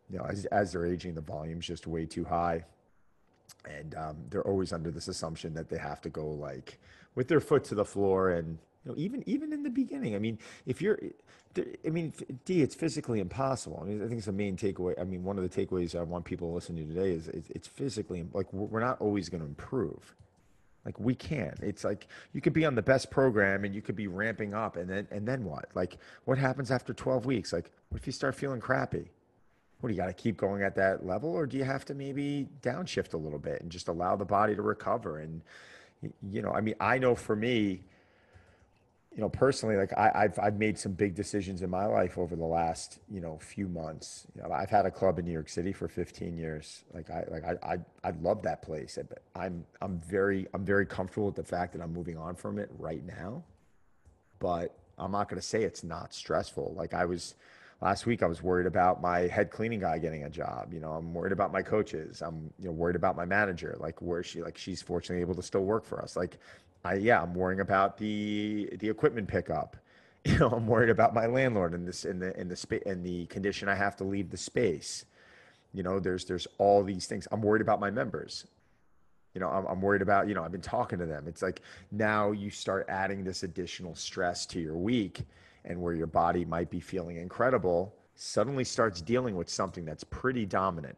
S2: you know as, as they're aging the volume's just way too high and um, they're always under this assumption that they have to go like with their foot to the floor and You know, even even in the beginning. I mean, if you're, I mean, D, it's physically impossible. I mean, I think it's the main takeaway. I mean, one of the takeaways I want people to listen to today is it's, physically like we're not always going to improve. Like we can't. It's like you could be on the best program and you could be ramping up, and then and then what? Like what happens after 12 weeks? Like what if you start feeling crappy? What do you got to keep going at that level, or do you have to maybe downshift a little bit and just allow the body to recover? And you know, I mean, I know for me, you know, personally, like I, have I've made some big decisions in my life over the last, you know, few months. You know, I've had a club in New York City for 15 years. Like I, like I, I, I love that place. I'm, I'm very, I'm very comfortable with the fact that I'm moving on from it right now. But I'm not going to say it's not stressful. Like I was last week, I was worried about my head cleaning guy getting a job. You know, I'm worried about my coaches. I'm, you know, worried about my manager. Like where she, like she's fortunately able to still work for us. Like I yeah, I'm worrying about the the equipment pickup. You know, I'm worried about my landlord and this in the in the space and the condition I have to leave the space. You know, there's there's all these things. I'm worried about my members. You know, I'm, I'm worried about, you know, I've been talking to them. It's like now you start adding this additional stress to your week and where your body might be feeling incredible, suddenly starts dealing with something that's pretty dominant.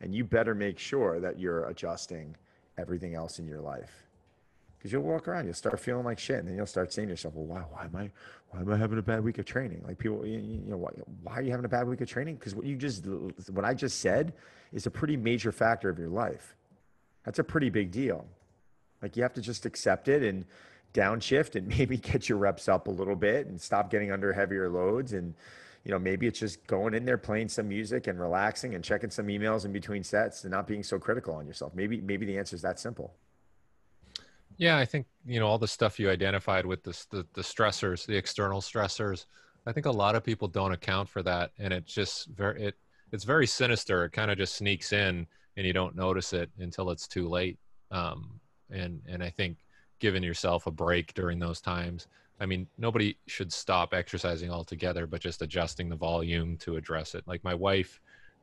S2: And you better make sure that you're adjusting everything else in your life because you'll walk around, you'll start feeling like shit, and then you'll start saying to yourself, "Well, wow, why am I, why am I having a bad week of training?" Like people, you, you know, why, why, are you having a bad week of training? Because what you just, what I just said, is a pretty major factor of your life. That's a pretty big deal. Like you have to just accept it and downshift and maybe get your reps up a little bit and stop getting under heavier loads and you know maybe it's just going in there playing some music and relaxing and checking some emails in between sets and not being so critical on yourself maybe maybe the answer is that simple
S1: yeah, I think you know all the stuff you identified with the, the the stressors, the external stressors. I think a lot of people don't account for that, and it just very it it's very sinister. It kind of just sneaks in, and you don't notice it until it's too late. Um, and and I think giving yourself a break during those times. I mean, nobody should stop exercising altogether, but just adjusting the volume to address it. Like my wife,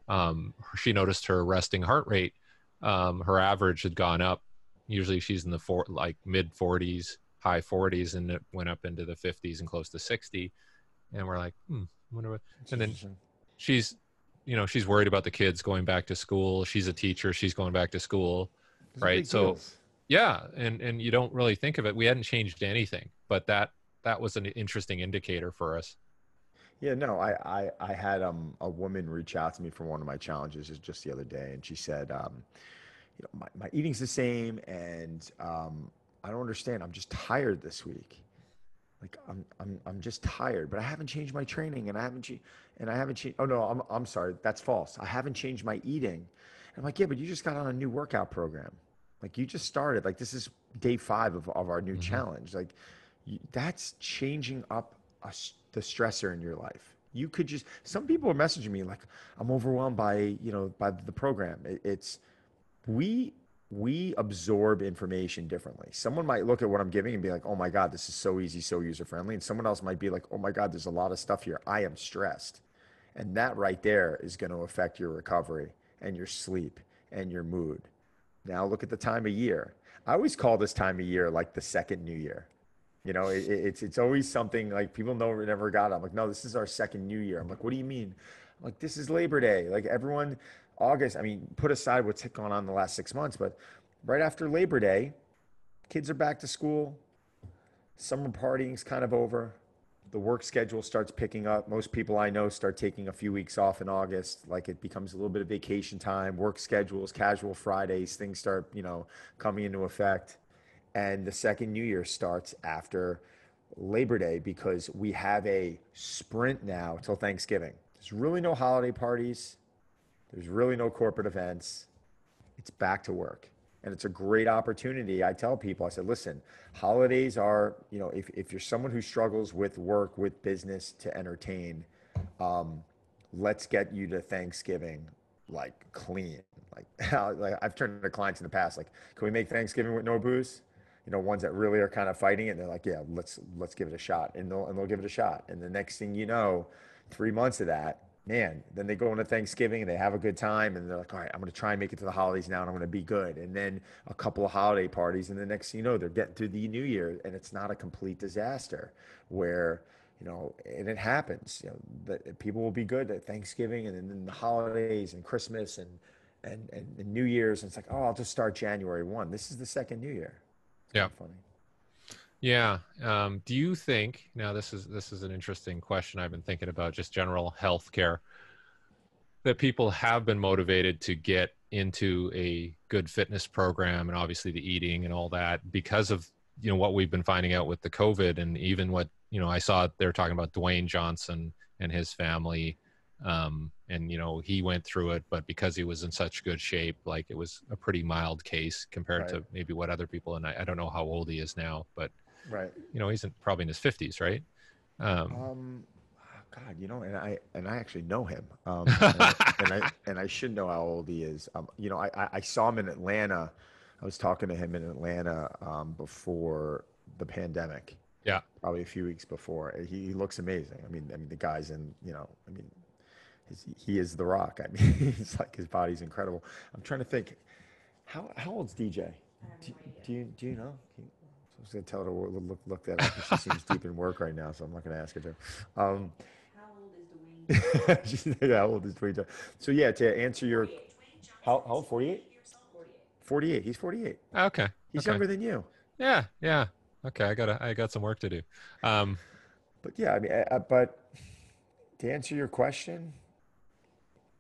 S1: um, she noticed her resting heart rate. Um, her average had gone up usually she's in the four like mid 40s high 40s and it went up into the 50s and close to 60 and we're like hmm wonder what and then she's you know she's worried about the kids going back to school she's a teacher she's going back to school right so deals. Yeah and and you don't really think of it we hadn't changed anything but that that was an interesting indicator for us
S2: yeah, no, I, I, I had um, a woman reach out to me for one of my challenges just the other day, and she said, um, you know, my, my eating's the same and um, I don't understand. I'm just tired this week. Like I'm, I'm, I'm just tired, but I haven't changed my training and I haven't, and I haven't changed. Oh no, I'm, I'm sorry. That's false. I haven't changed my eating. And I'm like, yeah, but you just got on a new workout program. Like you just started, like this is day five of, of our new mm-hmm. challenge. Like you, that's changing up a, the stressor in your life. You could just, some people are messaging me like, I'm overwhelmed by, you know, by the program. It, it's, we we absorb information differently. Someone might look at what I'm giving and be like, "Oh my god, this is so easy, so user friendly," and someone else might be like, "Oh my god, there's a lot of stuff here. I am stressed." And that right there is going to affect your recovery and your sleep and your mood. Now look at the time of year. I always call this time of year like the second new year. You know, it, it's it's always something like people know we never got it. I'm like, no, this is our second new year. I'm like, what do you mean? I'm like, this is Labor Day. Like everyone August, I mean, put aside what's gone on the last six months, but right after Labor Day, kids are back to school. Summer partying's kind of over. The work schedule starts picking up. Most people I know start taking a few weeks off in August. Like it becomes a little bit of vacation time, work schedules, casual Fridays, things start, you know, coming into effect. And the second New Year starts after Labor Day because we have a sprint now till Thanksgiving. There's really no holiday parties there's really no corporate events. It's back to work. And it's a great opportunity. I tell people, I said, listen, holidays are, you know, if, if you're someone who struggles with work, with business to entertain, um, let's get you to Thanksgiving like clean. Like, like I've turned to clients in the past, like, can we make Thanksgiving with no booze? You know, ones that really are kind of fighting it. And they're like, yeah, let's let's give it a shot, and they'll and they'll give it a shot. And the next thing you know, three months of that, man, then they go into Thanksgiving and they have a good time and they're like, all right, I'm going to try and make it to the holidays now and I'm going to be good. And then a couple of holiday parties. And the next thing you know, they're getting to the new year and it's not a complete disaster where, you know, and it happens, you know, that people will be good at Thanksgiving and then the holidays and Christmas and, and, and, and New Year's. And it's like, oh, I'll just start January 1. This is the second New Year. It's
S1: yeah.
S2: Funny.
S1: Yeah. Um, do you think now this is this is an interesting question I've been thinking about just general health care that people have been motivated to get into a good fitness program and obviously the eating and all that because of you know what we've been finding out with the COVID and even what you know I saw they're talking about Dwayne Johnson and his family um, and you know he went through it but because he was in such good shape like it was a pretty mild case compared right. to maybe what other people and I, I don't know how old he is now but
S2: Right.
S1: You know, he's in, probably in his fifties, right?
S2: Um, um, God, you know, and I and I actually know him, um, and, I, and, I, and I should know how old he is. Um, you know, I I saw him in Atlanta. I was talking to him in Atlanta um, before the pandemic.
S1: Yeah,
S2: probably a few weeks before. He, he looks amazing. I mean, I mean, the guy's in. You know, I mean, his, he is the Rock. I mean, he's like his body's incredible. I'm trying to think. How how old's DJ? Do, do, you do you know? I was going to tell her to look, look that up. She seems deep in work right now, so I'm not going to ask her to. Um,
S3: how old is Dwayne?
S2: She's like, how old is Dwayne? So yeah, to answer your, how, how old? 48? 48. He's 48.
S1: Okay.
S2: He's
S1: okay.
S2: younger than you.
S1: Yeah. Yeah. Okay. I got I got some work to do. Um,
S2: but yeah, I mean, I, but to answer your question,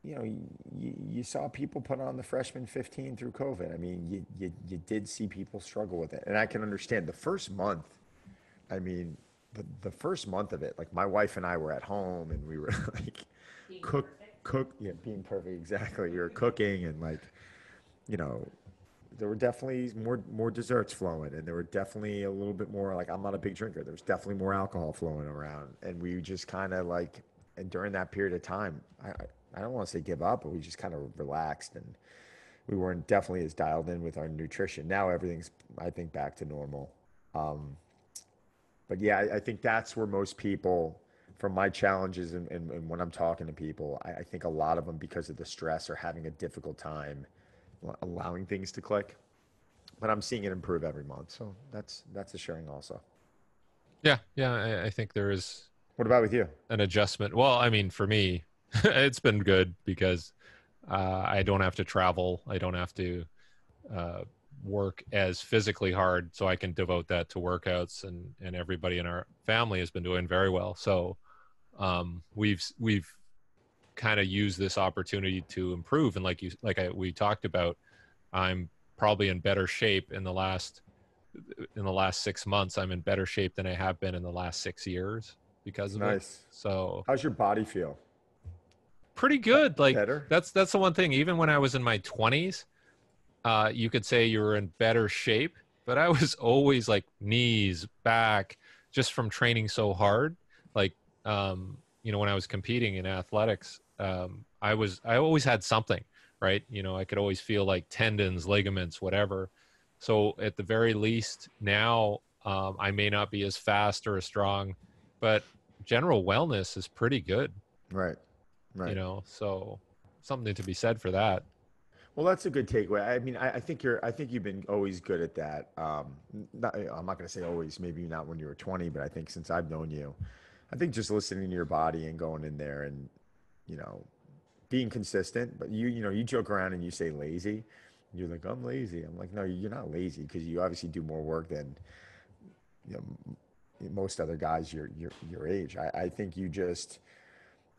S2: you know, you, you saw people put on the freshman 15 through COVID. I mean, you, you, you did see people struggle with it. And I can understand the first month, I mean, the, the first month of it, like my wife and I were at home and we were like, being cook, perfect. cook, yeah, being perfect. Exactly. We were cooking and like, you know, there were definitely more more desserts flowing and there were definitely a little bit more like i'm not a big drinker there was definitely more alcohol flowing around and we just kind of like and during that period of time I, I don't want to say give up, but we just kind of relaxed and we weren't definitely as dialed in with our nutrition. Now everything's, I think, back to normal. Um, but yeah, I, I, think that's where most people, from my challenges and, and, and when I'm talking to people, I, I, think a lot of them, because of the stress, are having a difficult time allowing things to click. But I'm seeing it improve every month, so that's that's a sharing also.
S1: Yeah, yeah, I, I think there is.
S2: What about with you?
S1: An adjustment. Well, I mean, for me, it's been good because uh, I don't have to travel. I don't have to uh, work as physically hard, so I can devote that to workouts. And and everybody in our family has been doing very well. So um, we've we've kind of used this opportunity to improve. And like you like I, we talked about, I'm probably in better shape in the last in the last six months. I'm in better shape than I have been in the last six years because of nice. it. So
S2: how's your body feel?
S1: Pretty good. Like better? that's that's the one thing. Even when I was in my twenties, uh, you could say you were in better shape, but I was always like knees, back, just from training so hard. Like um, you know, when I was competing in athletics, um, I was I always had something, right? You know, I could always feel like tendons, ligaments, whatever. So at the very least, now um, I may not be as fast or as strong, but general wellness is pretty good.
S2: Right. Right.
S1: You know, so something to be said for that.
S2: Well, that's a good takeaway. I mean, I, I think you're. I think you've been always good at that. Um, not, I'm not going to say always. Maybe not when you were 20, but I think since I've known you, I think just listening to your body and going in there and, you know, being consistent. But you, you know, you joke around and you say lazy. You're like, I'm lazy. I'm like, no, you're not lazy because you obviously do more work than, you know, most other guys your your your age. I, I think you just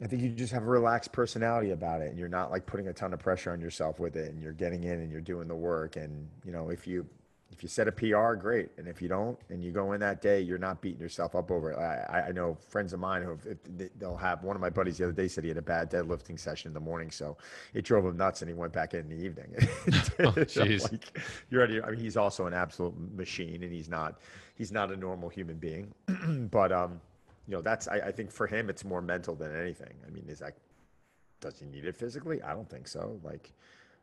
S2: I think you just have a relaxed personality about it and you're not like putting a ton of pressure on yourself with it and you're getting in and you're doing the work. And, you know, if you, if you set a PR, great. And if you don't, and you go in that day, you're not beating yourself up over it. I, I know friends of mine who they'll have one of my buddies the other day said he had a bad deadlifting session in the morning, so it drove him nuts, and he went back in, in the evening.
S1: oh, like,
S2: you're ready. I mean, he's also an absolute machine, and he's not he's not a normal human being, but um, you know, that's I, I think for him it's more mental than anything. I mean, is that does he need it physically? I don't think so. Like,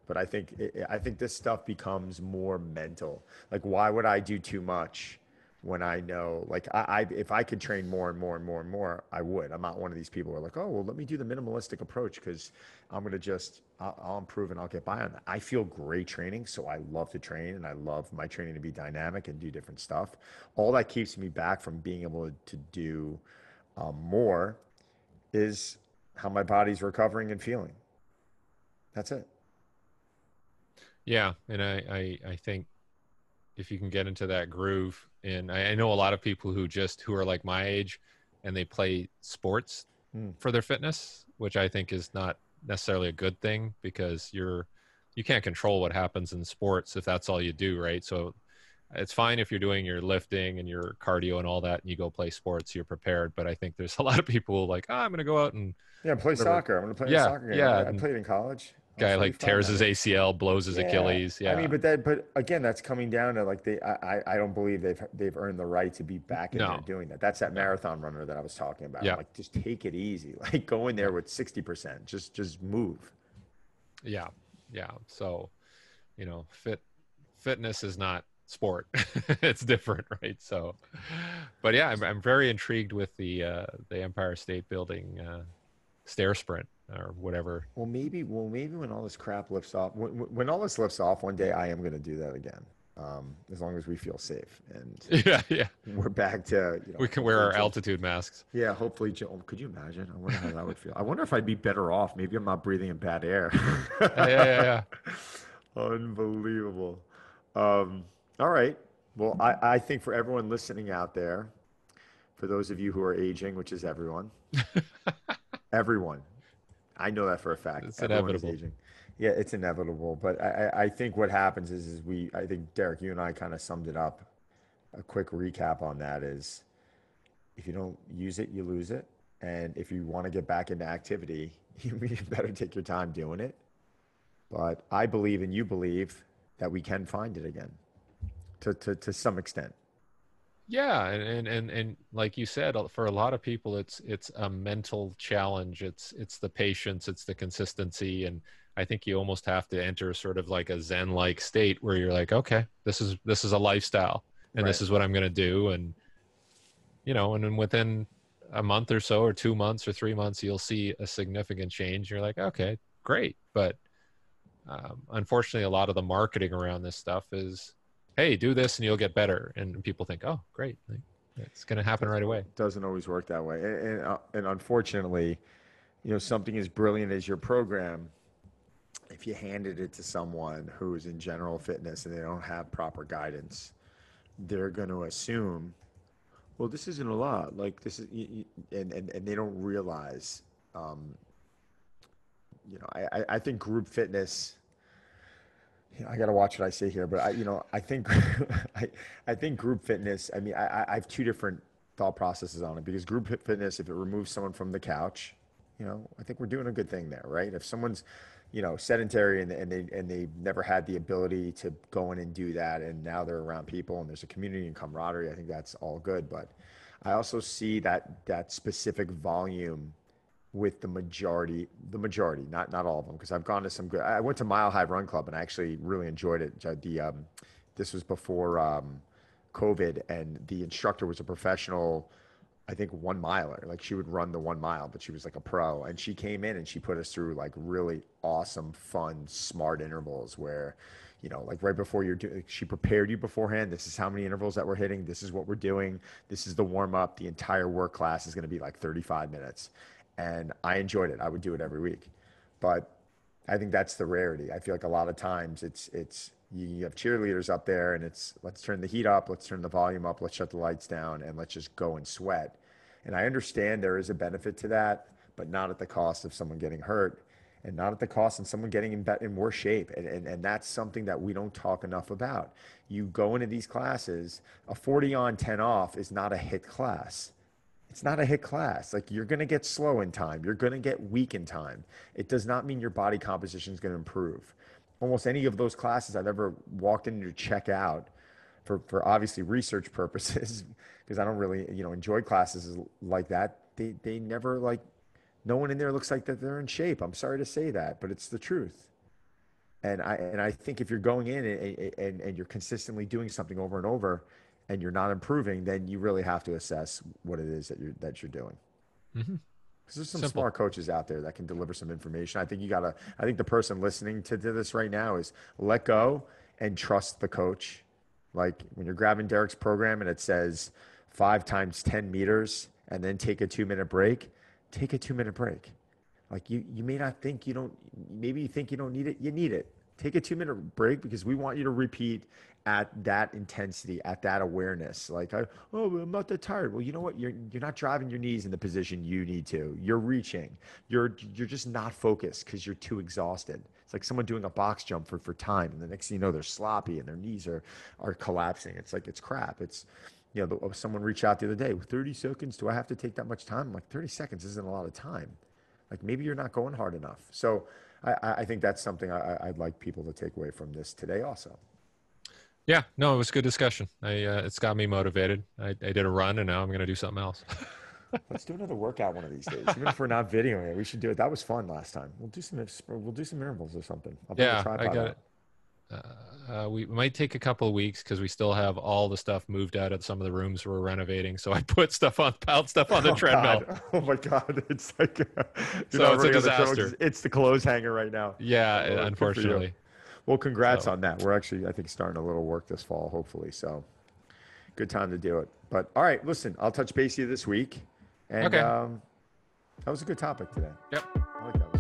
S2: but I think it, I think this stuff becomes more mental. Like, why would I do too much when I know, like, I, I if I could train more and more and more and more, I would. I'm not one of these people who are like, oh, well, let me do the minimalistic approach because I'm gonna just I'll, I'll improve and I'll get by on that. I feel great training, so I love to train and I love my training to be dynamic and do different stuff. All that keeps me back from being able to do um, more is how my body's recovering and feeling. That's it.
S1: Yeah, and I, I, I think if you can get into that groove, and I, I know a lot of people who just who are like my age, and they play sports
S2: Mm.
S1: for their fitness, which I think is not necessarily a good thing because you're you can't control what happens in sports if that's all you do, right? So it's fine if you're doing your lifting and your cardio and all that, and you go play sports, you're prepared. But I think there's a lot of people like, oh, I'm going to go out and
S2: Yeah, play
S1: Whatever.
S2: soccer. I'm gonna play
S1: Yeah,
S2: soccer game.
S1: yeah,
S2: I, I played in college.
S1: Guy like tears his. ACL, blows his
S2: Yeah.
S1: Achilles. Yeah,
S2: I mean, but that, but again, that's coming down to like they, I, I, don't believe they've they've earned the right to be back in there doing that. That's that marathon runner that I was talking about.
S1: Yeah.
S2: Like, just take it easy. Like, go in there with sixty percent. Just, just move.
S1: yeah yeah so you know fit fitness is not sport it's different right so but yeah I'm, I'm very intrigued with the uh the empire state building uh stair sprint or whatever
S2: Well, maybe, well, maybe when all this crap lifts off, when, when- all this lifts off, one day I am going to do that again. Um, as long as we feel safe and
S1: yeah yeah
S2: we're back to, you know,
S1: we can wear our altitude masks
S2: Yeah, hopefully, Joe. Could you imagine? I wonder how that would feel. I wonder if I'd be better off. Maybe I'm not breathing in bad air.
S1: yeah yeah, yeah.
S2: Unbelievable. Um, all right. Well, I, I think for everyone listening out there, for those of you who are aging, which is everyone, everyone, I know that for a fact.
S1: It's
S2: Everyone
S1: inevitable.
S2: aging. Yeah, it's inevitable. But I, I I think what happens is, is we, I think Derek, you and I kind of summed it up. A quick recap on that is if you don't use it, you lose it. And if you want to get back into activity, you better take your time doing it. But I believe and you believe that we can find it again to, to, to some extent.
S1: Yeah and, and and and like you said uh, for a lot of people it's it's a mental challenge. It's it's the patience it's the consistency and i think you almost have to enter sort of like a zen like state where you're like okay this is this is a lifestyle and this is what i'm going to do and you know and then within a month or so or two months or three months you'll see a significant change. You're like okay great but um, unfortunately a lot of the marketing around this stuff is hey do this and you'll get better and people think oh great it's going to happen right away
S2: doesn't always work that way. And, and, uh, and unfortunately, you know, something as brilliant as your program, if you handed it to someone who's in general fitness and they don't have proper guidance, they're going to assume, well, this isn't a lot. Like this is, y- y- and, and, and they don't realize, um, you know, I, I, think group fitness, you I got to watch what I say here, but I, you know, I think, I, I think group fitness, I mean, I, I- have two different thought processes on it because group fitness, if it removes someone from the couch, you know, I think we're doing a good thing there, right? If someone's, you know, sedentary and, and they, and they never had the ability to go in and do that. And now they're around people and there's a community and camaraderie. I think that's all good. But I also see that, that specific volume with the majority, the majority, not not all of them, because I've gone to some good. I went to Mile High Run Club and I actually really enjoyed it. The um, this was before um, COVID, and the instructor was a professional. I think one miler. Like she would run the one mile, but she was like a pro. And she came in and she put us through like really awesome, fun, smart intervals where, you know, like right before you're doing, she prepared you beforehand. This is how many intervals that we're hitting. This is what we're doing. This is the warm up. The entire work class is going to be like 35 minutes. And I enjoyed it. I would do it every week. But I think that's the rarity. I feel like a lot of times it's it's you have cheerleaders up there and it's let's turn the heat up, let's turn the volume up, let's shut the lights down, and let's just go and sweat. And I understand there is a benefit to that, but not at the cost of someone getting hurt and not at the cost of someone getting in, bet in worse shape. And, and, and that's something that we don't talk enough about. You go into these classes, a 40 on, 10 off is not a HIIT class it's not a HIIT class. Like you're going to get slow in time. You're going to get weak in time. It does not mean your body composition is going to improve. Almost any of those classes I've ever walked into to check out for, for obviously research purposes, because I don't really, you know, enjoy classes like that. They, they never like, no one in there looks like that they're in shape. I'm sorry to say that, but it's the truth. And I, and I think if you're going in and, and, and you're consistently doing something over and over, and you're not improving, then you really have to assess what it is that you're that you're doing.
S1: Mhm.
S2: Because there's some
S1: Simple.
S2: smart coaches out there that can deliver some information. I think you gotta. I think the person listening to, to this right now is let go and trust the coach. Like when you're grabbing Derek's program and it says five times ten meters and then take a two minute break, take a two minute break. Like you, you may not think you don't. Maybe you think you don't need it. You need it. Take a two minute break because we want you to repeat at that intensity, at that awareness. Like, I, oh, I'm not that tired. Well, you know what? You're you're not driving your knees in the position you need to. You're reaching. You're you're just not focused because you're too exhausted. It's like someone doing a box jump for for time, and the next thing you know, they're sloppy and their knees are are collapsing. It's like it's crap. It's you know, oh, someone reached out the other day. 30 seconds. Do I have to take that much time? I'm like 30 seconds isn't a lot of time. Like maybe you're not going hard enough. So I, I think that's something I, I'd like people to take away from this today also.
S1: Yeah, no, it was a good discussion. I uh, it's got me motivated. I, I did a run, and now I'm gonna do something else.
S2: Let's do another workout one of these days. Even if we're not videoing it, we should do it. That was fun last time. We'll do some we'll do some intervals or something. I'll
S1: yeah, I got
S2: out.
S1: it. Uh, we might take a couple of weeks because we still have all the stuff moved out of some of the rooms we're renovating. So I put stuff on, piled stuff on the
S2: Oh,
S1: treadmill.
S2: God. Oh my god, it's like you're
S1: So it's a
S2: on the
S1: disaster.
S2: It's, the clothes hanger right now.
S1: Yeah,
S2: Oh, good for you.
S1: unfortunately.
S2: Well, congrats
S1: So-
S2: on that. We're actually, I think, starting a little work this fall, hopefully. So, good time to do it. But all right, listen, I'll touch base with you this week. And
S1: Okay.
S2: um, that was a good topic today.
S1: Yep.
S2: I like that. one.